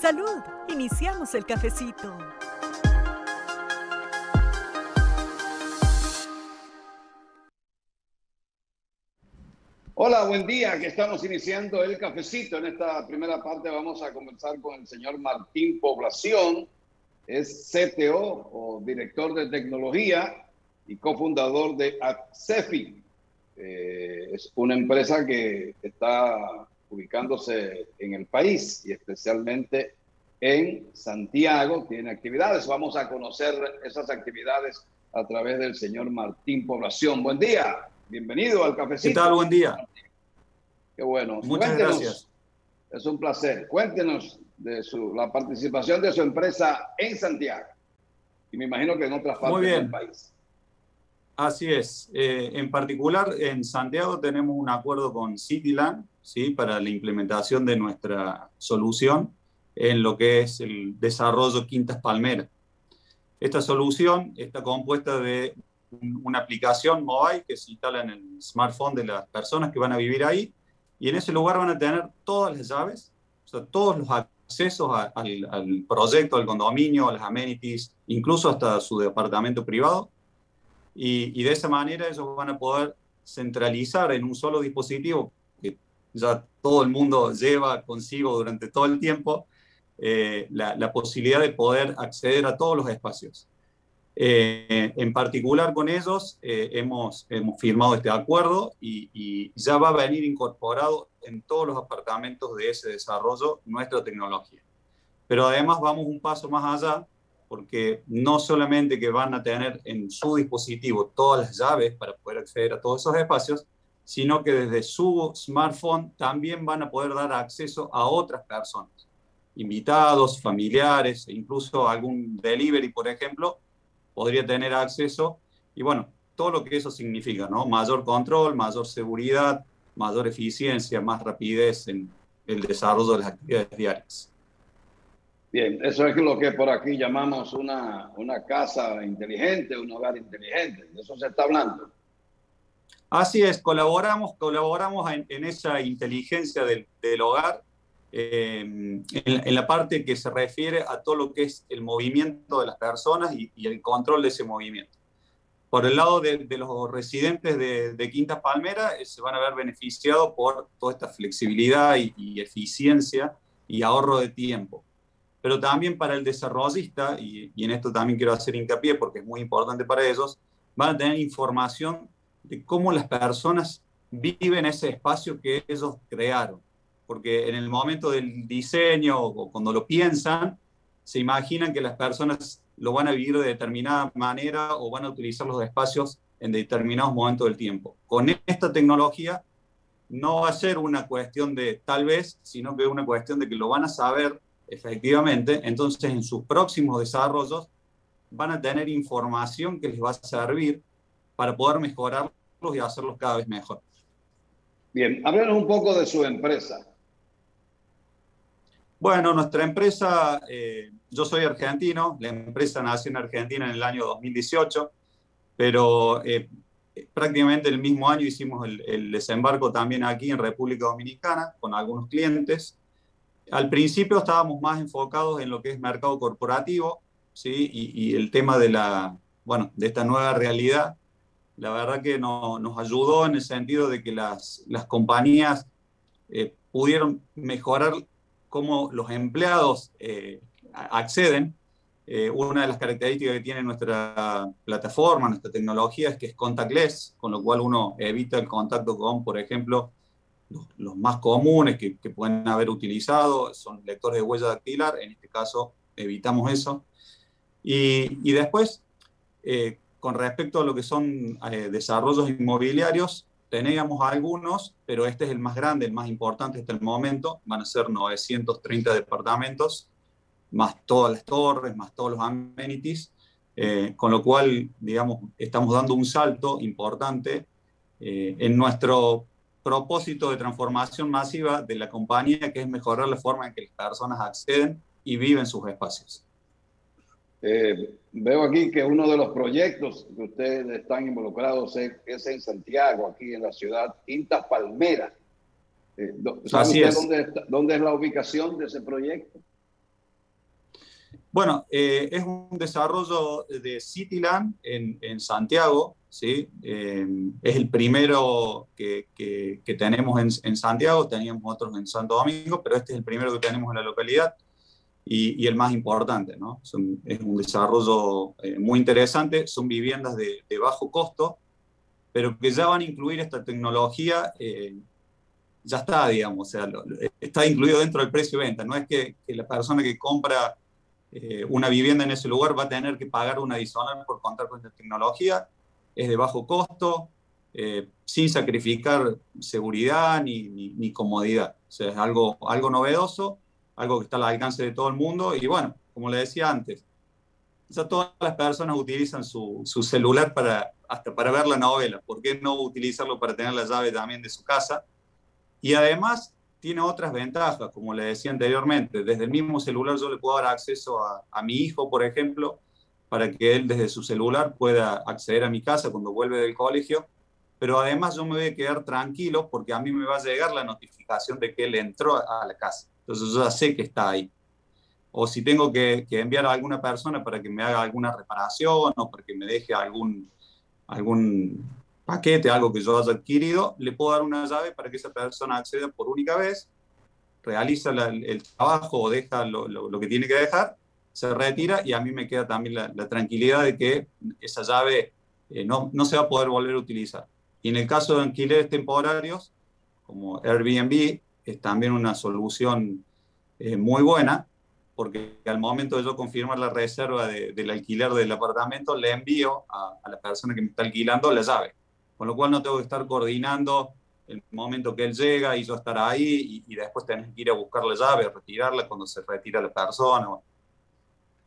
Salud, iniciamos el cafecito. Hola, buen día, que estamos iniciando el cafecito. En esta primera parte vamos a comenzar con el señor Martín Población, es CTO o director de tecnología y cofundador de Accefi. Eh, es una empresa que está ubicándose en el país y especialmente en Santiago. Tiene actividades. Vamos a conocer esas actividades a través del señor Martín Población. Buen día. Bienvenido al cafecito. ¿Qué tal? Buen día. Qué bueno. Muchas gracias. Es un placer. Cuéntenos de su, la participación de su empresa en Santiago. Y me imagino que en otras partes del país. Así es. Eh, en particular, en Santiago tenemos un acuerdo con Cityland ¿sí? para la implementación de nuestra solución en lo que es el desarrollo Quintas Palmeras. Esta solución está compuesta de una aplicación mobile que se instala en el smartphone de las personas que van a vivir ahí y en ese lugar van a tener todas las llaves, o sea, todos los accesos al, proyecto, al condominio, a las amenities, incluso hasta su departamento privado. Y, y, de esa manera ellos van a poder centralizar en un solo dispositivo que ya todo el mundo lleva consigo durante todo el tiempo, eh, la, la posibilidad de poder acceder a todos los espacios. Eh, en particular con ellos eh, hemos, hemos firmado este acuerdo y, ya va a venir incorporado en todos los apartamentos de ese desarrollo nuestra tecnología. Pero además vamos un paso más allá porque no solamente que van a tener en su dispositivo todas las llaves para poder acceder a todos esos espacios, sino que desde su smartphone también van a poder dar acceso a otras personas, invitados, familiares, e incluso algún delivery, por ejemplo, podría tener acceso y bueno, todo lo que eso significa, ¿no? Mayor control, mayor seguridad, mayor eficiencia, más rapidez en el desarrollo de las actividades diarias. Bien, eso es lo que por aquí llamamos una, una casa inteligente, un hogar inteligente. De eso se está hablando. Así es, colaboramos, colaboramos en, en esa inteligencia del, del hogar Em, en, la parte que se refiere a todo lo que es el movimiento de las personas y, el control de ese movimiento. Por el lado de, los residentes de, de, Quintas Palmera, eh, se van a ver beneficiados por toda esta flexibilidad y, eficiencia y ahorro de tiempo. Pero también para el desarrollista, y, y en esto también quiero hacer hincapié porque es muy importante para ellos, van a tener información de cómo las personas viven ese espacio que ellos crearon porque en el momento del diseño o cuando lo piensan, se imaginan que las personas lo van a vivir de determinada manera o van a utilizar los espacios en determinados momentos del tiempo. Con esta tecnología no va a ser una cuestión de tal vez, sino que es una cuestión de que lo van a saber efectivamente, entonces en sus próximos desarrollos van a tener información que les va a servir para poder mejorarlos y hacerlos cada vez mejor. Bien, háblanos un poco de su empresa. Bueno, nuestra empresa, eh, yo soy argentino, la empresa nació en Argentina en el año 2018, pero eh, prácticamente el mismo año hicimos el, desembarco también aquí en República Dominicana con algunos clientes. Al principio estábamos más enfocados en lo que es mercado corporativo, ¿sí? y, el tema de, la, bueno, de esta nueva realidad. La verdad que no, nos ayudó en el sentido de que las, las compañías eh, pudieron mejorar cómo los empleados eh, acceden. Eh, una de las características que tiene nuestra plataforma, nuestra tecnología, es que es contactless, con lo cual uno evita el contacto con, por ejemplo, los, más comunes que, pueden haber utilizado, son lectores de huella dactilar, en este caso evitamos eso. Y, después, eh, con respecto a lo que son desarrollos inmobiliarios, Teníamos algunos, pero este es el más grande, el más importante hasta el momento. Van a ser 930 departamentos, más todas las torres, más todos los amenities. Eh, con lo cual, digamos, estamos dando un salto importante eh, en nuestro propósito de transformación masiva de la compañía, que es mejorar la forma en que las personas acceden y viven sus espacios. Eh, veo aquí que uno de los proyectos que ustedes están involucrados es, en Santiago, aquí en la ciudad Quinta Palmera. Eh, ¿Sabe dónde, es la ubicación de ese proyecto? Bueno, eh, es un desarrollo de Cityland en, en Santiago, ¿sí? Eh, es el primero que, que, tenemos en, en, Santiago, teníamos otros en Santo Domingo, pero este es el primero que tenemos en la localidad y, y el más importante, ¿no? es un desarrollo eh, muy interesante, son viviendas de, de, bajo costo, pero que ya van a incluir esta tecnología, ya está, digamos, o sea, está incluido dentro del precio de venta, no es que, que la persona que compra eh, una vivienda en ese lugar va a tener que pagar una adicional por contar con esta tecnología, es de bajo costo, eh, sin sacrificar seguridad ni, comodidad. O sea, es algo, algo novedoso, algo que está al alcance de todo el mundo y bueno, como le decía antes, ya todas las personas utilizan su, su, celular para, hasta para ver la novela. ¿Por qué no utilizarlo para tener la llave también de su casa? Y además tiene otras ventajas, como le decía anteriormente. Desde el mismo celular yo le puedo dar acceso a, a, mi hijo, por ejemplo, para que él desde su celular pueda acceder a mi casa cuando vuelve del colegio. Pero además yo me voy a quedar tranquilo porque a mí me va a llegar la notificación de que él entró a la casa. Entonces yo ya sé que está ahí. O si tengo que, que enviar a alguna persona para que me haga alguna reparación o para que me deje algún, algún paquete, algo que yo haya adquirido, le puedo dar una llave para que esa persona acceda por única vez, realiza el trabajo o deja lo, lo, que tiene que dejar, se retira y a mí me queda también la, tranquilidad de que esa llave eh, no, no se va a poder volver a utilizar. Y en el caso de alquileres temporarios, como Airbnb, es también una solución eh, muy buena, porque al momento de yo confirmar la reserva de, del alquiler del apartamento, le envío a, a la persona que me está alquilando la llave con lo cual no tengo que estar coordinando el momento que él llega y yo estar ahí y, después tenés que ir a buscar la llave, retirarla cuando se retira la persona.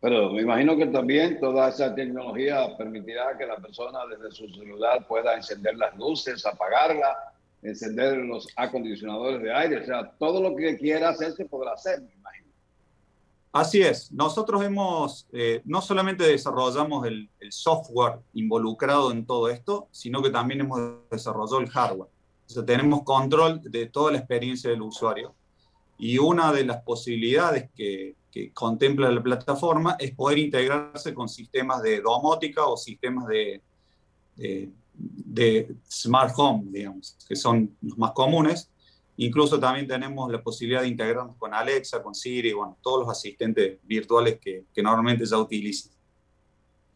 Pero me imagino que también toda esa tecnología permitirá que la persona desde su celular pueda encender las luces, apagarla, encender los acondicionadores de aire, o sea, todo lo que quiera hacer se podrá hacer, me imagino. Así es, nosotros hemos, eh, no solamente desarrollamos el, el, software involucrado en todo esto, sino que también hemos desarrollado el hardware. O sea, tenemos control de toda la experiencia del usuario. Y una de las posibilidades que, contempla la plataforma es poder integrarse con sistemas de domótica o sistemas de, de, de smart home, digamos, que son los más comunes Incluso también tenemos la posibilidad de integrarnos con Alexa, con Siri, bueno, todos los asistentes virtuales que, que normalmente ya utilizan.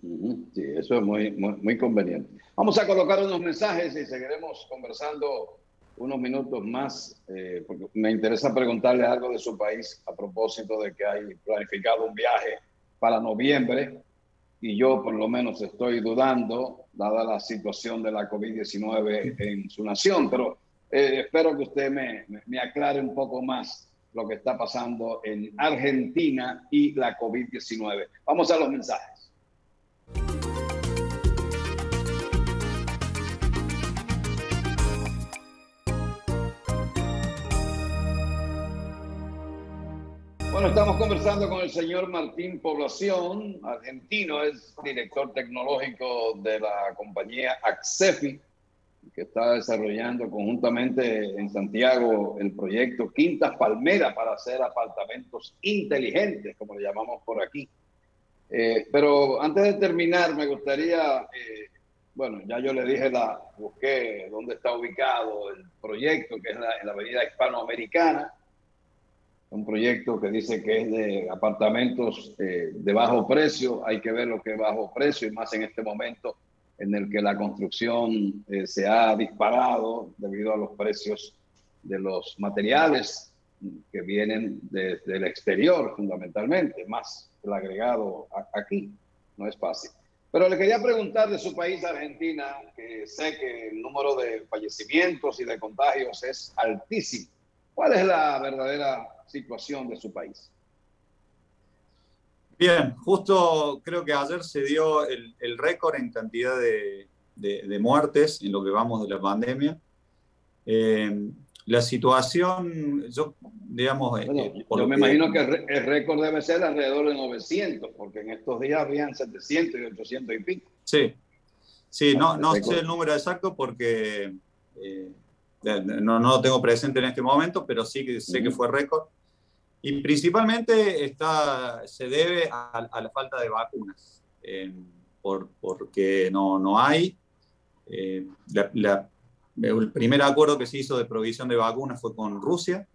Sí, eso es muy, muy, conveniente. Vamos a colocar unos mensajes y seguiremos conversando unos minutos más, eh, porque me interesa preguntarle algo de su país a propósito de que hay planificado un viaje para noviembre y yo por lo menos estoy dudando, dada la situación de la COVID-19 en su nación, pero eh, espero que usted me, me, aclare un poco más lo que está pasando en Argentina y la COVID-19. Vamos a los mensajes. Bueno, estamos conversando con el señor Martín Población, argentino, es director tecnológico de la compañía Accefi que está desarrollando conjuntamente en Santiago el proyecto Quintas Palmeras para hacer apartamentos inteligentes, como le llamamos por aquí. Eh, pero antes de terminar, me gustaría, eh, bueno, ya yo le dije, la busqué dónde está ubicado el proyecto, que es la, en la avenida hispanoamericana, un proyecto que dice que es de apartamentos eh, de bajo precio, hay que ver lo que es bajo precio y más en este momento en el que la construcción eh, se ha disparado debido a los precios de los materiales que vienen desde el exterior fundamentalmente, más el agregado aquí. No es fácil. Pero le quería preguntar de su país, Argentina, que sé que el número de fallecimientos y de contagios es altísimo. ¿Cuál es la verdadera situación de su país? Bien, justo creo que ayer se dio el, el récord en cantidad de, de, de, muertes en lo que vamos de la pandemia. Eh, la situación, yo, digamos... Bueno, eh, yo me imagino que el récord debe ser alrededor de 900, porque en estos días habían 700 y 800 y pico. Sí, sí, no, no sé el número exacto porque eh, no, no, lo tengo presente en este momento, pero sí que sé uh -huh. que fue récord. Y principalmente está, se debe a, la falta de vacunas, eh, por, porque no, no hay. Eh, el primer acuerdo que se hizo de provisión de vacunas fue con Rusia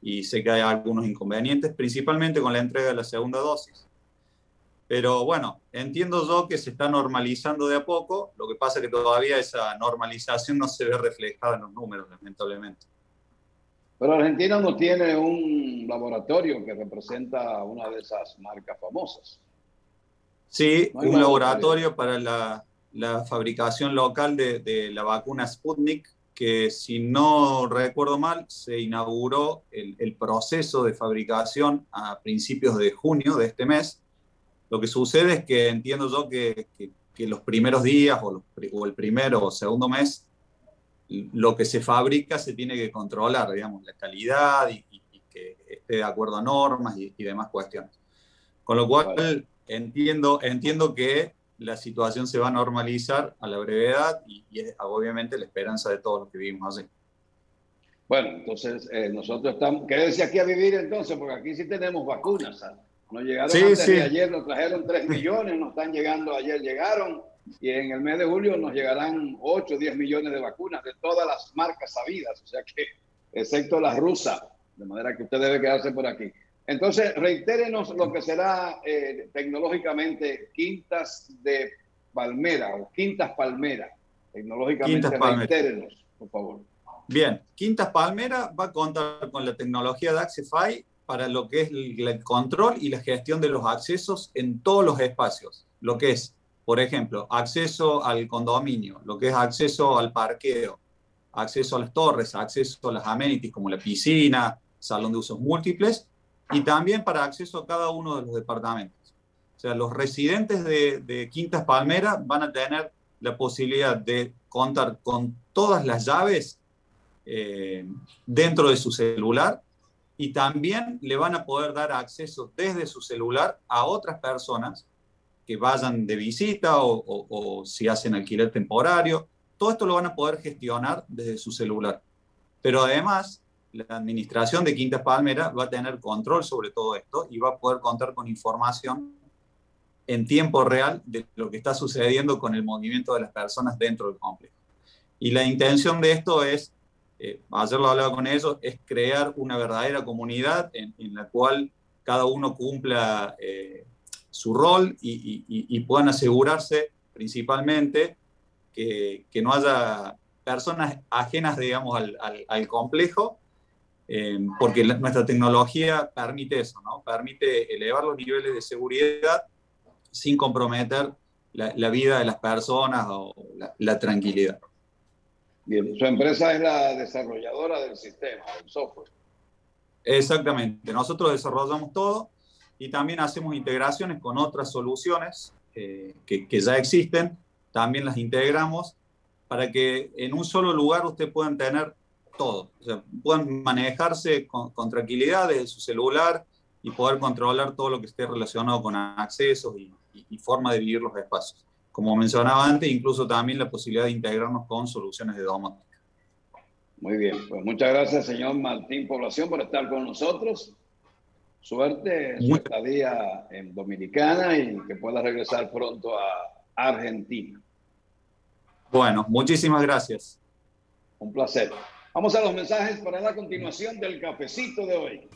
y sé que hay algunos inconvenientes, principalmente con la entrega de la segunda dosis. Pero bueno, entiendo yo que se está normalizando de a poco, lo que pasa es que todavía esa normalización no se ve reflejada en los números, lamentablemente. Pero Argentina no tiene un laboratorio que representa una de esas marcas famosas. Sí, un laboratorio para la, fabricación local de, la vacuna Sputnik, que si no recuerdo mal, se inauguró el, proceso de fabricación a principios de junio de este mes. Lo que sucede es que entiendo yo que, los primeros días o, o el primero o segundo mes lo que se fabrica se tiene que controlar, digamos, la calidad y, que esté de acuerdo a normas y, demás cuestiones. Con lo cual, entiendo, entiendo que la situación se va a normalizar a la brevedad y, es obviamente la esperanza de todos los que vivimos así. Bueno, entonces eh, nosotros estamos, quédense aquí a vivir entonces, porque aquí sí tenemos vacunas. Nos llegaron antes de ayer, nos trajeron 3 millones, nos están llegando ayer, llegaron y en el mes de julio nos llegarán 8 o 10 millones de vacunas de todas las marcas sabidas, o sea que, excepto la rusa, de manera que usted debe quedarse por aquí. Entonces, reitérenos lo que será eh, tecnológicamente Quintas de Palmera o Quintas Palmera. Tecnológicamente, reitérenos, por favor. Bien, Quintas Palmera va a contar con la tecnología de Accify para lo que es el control y la gestión de los accesos en todos los espacios, lo que es por ejemplo, acceso al condominio, lo que es acceso al parqueo, acceso a las torres, acceso a las amenities como la piscina, salón de usos múltiples, y también para acceso a cada uno de los departamentos. O sea, los residentes de, Quintas Palmera van a tener la posibilidad de contar con todas las llaves eh, dentro de su celular y también le van a poder dar acceso desde su celular a otras personas que vayan de visita o, si hacen alquiler temporario. Todo esto lo van a poder gestionar desde su celular. Pero además, la administración de Quintas Palmera va a tener control sobre todo esto y va a poder contar con información en tiempo real de lo que está sucediendo con el movimiento de las personas dentro del complejo. Y la intención de esto es, eh, ayer lo hablaba con ellos, es crear una verdadera comunidad en, la cual cada uno cumpla eh, su rol y, puedan asegurarse principalmente que, no haya personas ajenas, digamos, al, complejo, eh, porque nuestra tecnología permite eso, ¿no? Permite elevar los niveles de seguridad sin comprometer la, vida de las personas o la, tranquilidad. Bien, su empresa es la desarrolladora del sistema, del software. Exactamente, nosotros desarrollamos todo y también hacemos integraciones con otras soluciones eh, que, ya existen, también las integramos para que en un solo lugar ustedes puedan tener todo, o sea, puedan manejarse con, tranquilidad desde su celular y poder controlar todo lo que esté relacionado con accesos y, y forma de vivir los espacios. Como mencionaba antes, incluso también la posibilidad de integrarnos con soluciones de domótica. Muy bien, pues muchas gracias, señor Martín Población, por estar con nosotros. Suerte en su estadía en Dominicana y que pueda regresar pronto a Argentina. Bueno, muchísimas gracias. Un placer. Vamos a los mensajes para la continuación del cafecito de hoy.